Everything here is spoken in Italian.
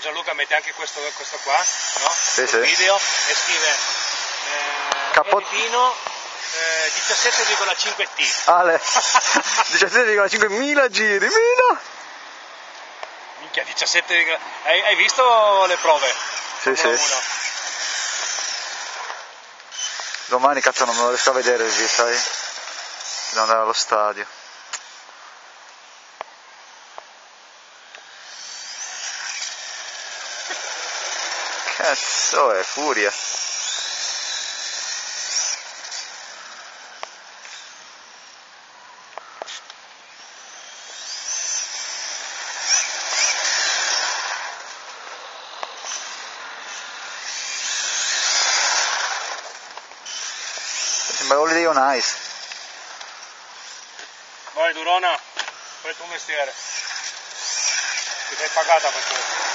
Gianluca mette anche questo, questo qua, no? Sì, sì. video e scrive eh, Capot- vino eh, 17,5 T. Ale, 17,5 mila giri, mila! Minchia, 17, hai, hai visto le prove? Sì, Formula sì. 1? Domani cazzo non me lo riesco a vedere lì, sai? Devo andare allo stadio. Cazzo è, furia. Sembra Holiday on Ice. Vai Durona, fai il tuo mestiere. Ti sei pagata per questo.